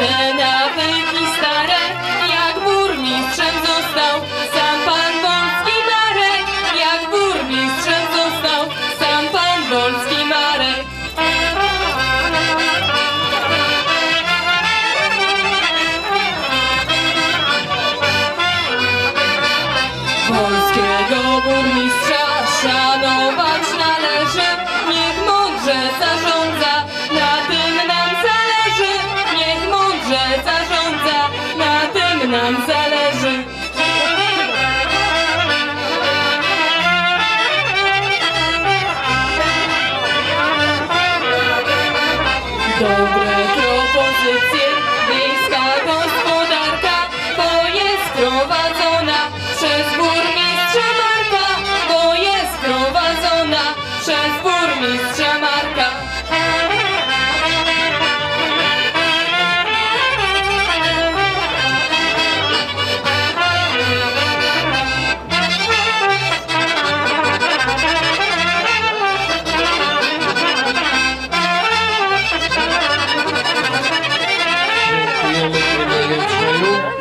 Te nawyki stare, jak burmistrzem został sam pan Wolski Marek, jak burmistrzem został sam pan Wolski Marek. Polskiego burmistrza szanować należy, niech mądrze zarządza. nam zależy. Dobre propozycje, wiejska gospodarka, bo jest prowadzona przez burmistrza Marka, bo jest prowadzona przez burmistrza Marka. Thank you.